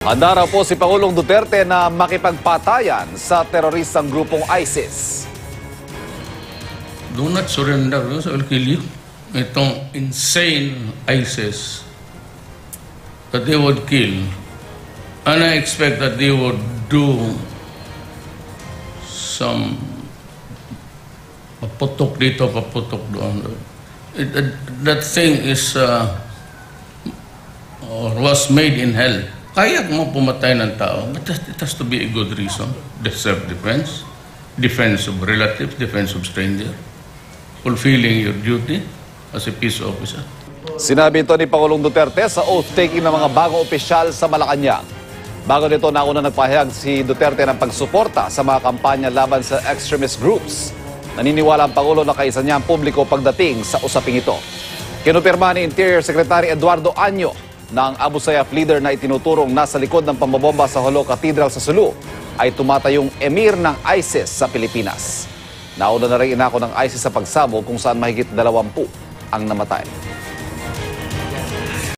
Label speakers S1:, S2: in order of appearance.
S1: Handa raw po si Pangulong Duterte na makipagpatayan sa teroristang grupong ISIS.
S2: Do not surrender, so I'll kill you. Itong insane ISIS that they would kill. And I expect that they would do some paputok dito, paputok doon. It, that thing is uh, or was made in hell. Kaya mo pumatay ng tao, but it has to be a good reason. The self-defense, defense of relatives, defense of stranger, fulfilling your duty as a peace officer.
S1: Sinabi ito ni Pangulong Duterte sa oath-taking ng mga bagong opisyal sa Malacanang. Bago nito, nauna nagpahayag si Duterte ng pagsuporta sa mga kampanya laban sa extremist groups. Naniniwala ang Pangulo na kaisa niya ang publiko pagdating sa usaping ito. Kinupirma ni Interior Secretary Eduardo Anyo na Abu Sayyaf leader na itinuturong nasa likod ng pambabomba sa Holo Cathedral sa Sulu ay tumatayong emir ng ISIS sa Pilipinas. Nauna na rin inako ng ISIS sa pagsabog kung saan mahigit dalawampu ang namatay.